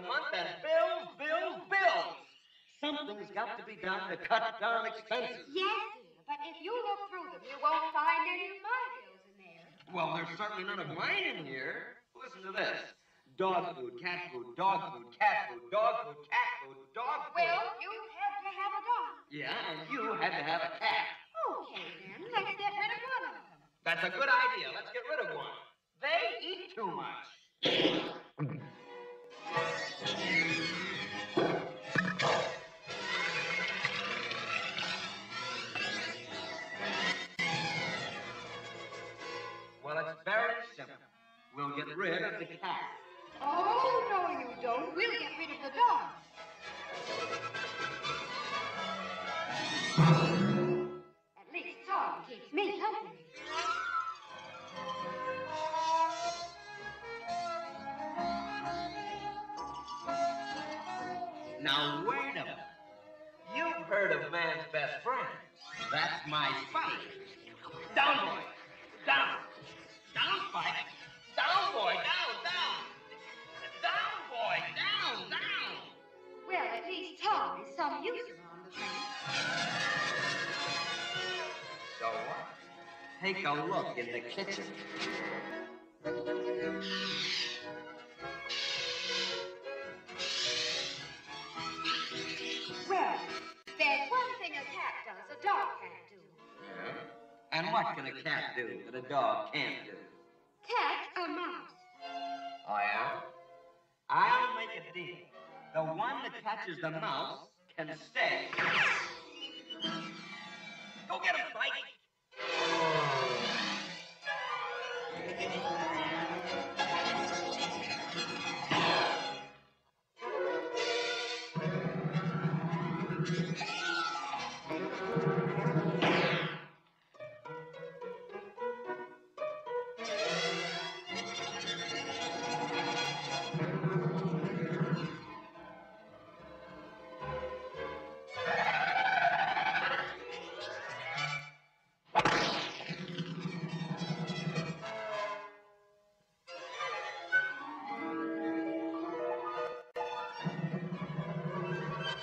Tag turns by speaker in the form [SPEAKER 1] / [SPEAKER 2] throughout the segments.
[SPEAKER 1] The first of the month, and bills, bills, bills. Something's got to be done to cut down expenses.
[SPEAKER 2] Yes, but if you look through them, you won't find any of my bills in there.
[SPEAKER 1] Well, there's certainly none of mine in here. Listen to this. Dog food, cat food, dog food, cat food, dog food, cat food, dog food.
[SPEAKER 2] Well, you had to have a dog.
[SPEAKER 1] Yeah, and you had to have a cat.
[SPEAKER 2] Okay, then, let's get rid of one of them.
[SPEAKER 1] That's a good idea. Let's get rid of one. They eat too much. Get rid of the cat.
[SPEAKER 2] Oh, no, you don't. We'll get rid of the dog. At least Tom keeps me company.
[SPEAKER 1] Now, wait a minute. You've heard of man's best friend. That's my Spike.
[SPEAKER 2] Is some use around the place.
[SPEAKER 1] So what? Take a look in the kitchen.
[SPEAKER 2] Well, there's one thing a cat does a dog can't do.
[SPEAKER 1] Yeah? And what can a cat do that a dog can't do?
[SPEAKER 2] Cat a mouse.
[SPEAKER 1] Oh, yeah? I'll make a deal. The one that catches the mouse can stay. Go get him,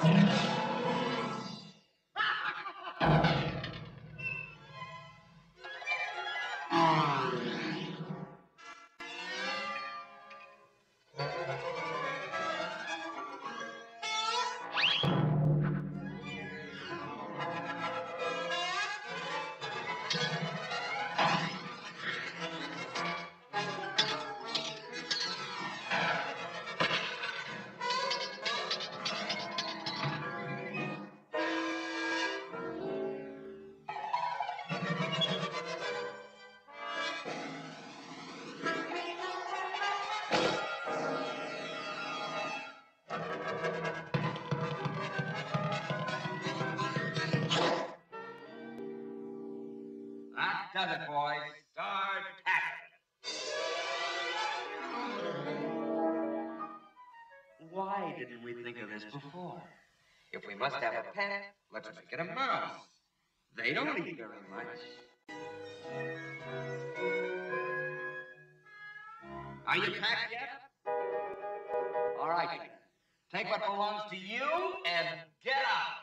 [SPEAKER 1] Spike. That does it, boys. Start. Why didn't we think of this before? If we must have a pet, let's make it a mouse. They don't eat very much. Are you packed yet? All right, then. Take what belongs to you and get out.